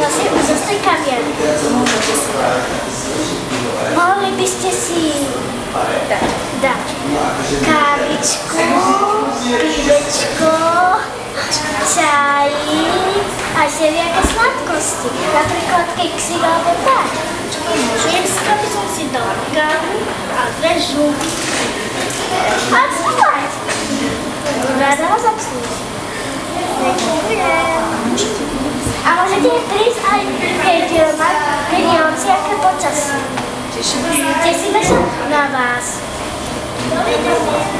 nosím a zostaj kamier. Mohli by ste si dať kávičku, pivečko, čajík a všelijaké sladkosti, napríklad keksy alebo tak. Dneska by som si dal kávu a dve žuby. A spať. Rada vás obslužím. Môžete prísť aj keď máte aké počasie. Tešíme sa na vás. Dovidenia.